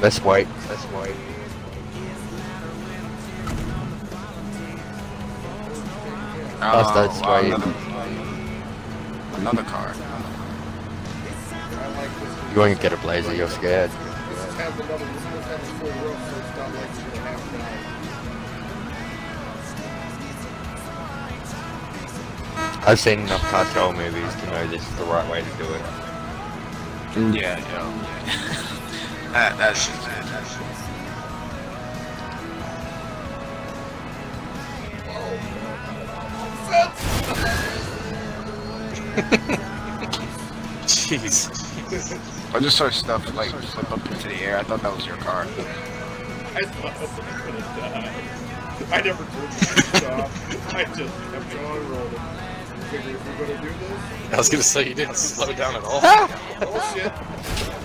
Let's wait. Let's wait. Oh, that's wow, right. Another, another car. I like this. You won't get a blazer, you're scared. This has another, this has a full roof, so it's not like you're gonna have to I've seen enough cartel movies to know this is the right way to do it. Yeah, yeah. that, that's just it. That's just Jeez. I just saw stuff like flip up into the air. I thought that was your car. I thought I was gonna die. I never did this stuff. I just kept going rolling. Figured if we're gonna do this, I was gonna say you didn't slow down at all. oh shit.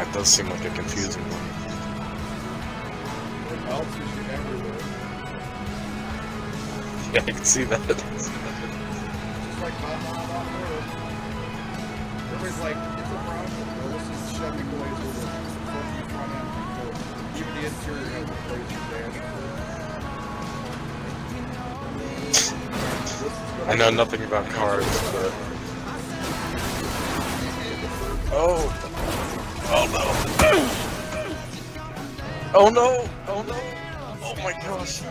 Yeah, it does seem like a confusing one. It helps if you're everywhere. Yeah, I can see that. Just like my mom on her. Everybody's like, it's a problem. Well, this is Chevy Blazer with funky front end. Even the interior has a Blazer dash. I know nothing about cars, but oh, oh no, oh no, oh no, oh my gosh.